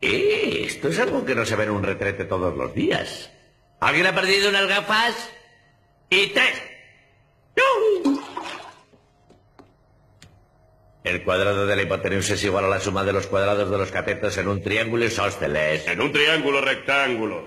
Eh, esto es algo que no se ve en un retrete todos los días. ¿Alguien ha perdido unas gafas? Y tres. El cuadrado de la hipotenusa es igual a la suma de los cuadrados de los catetos en un triángulo isósceles. En un triángulo rectángulo.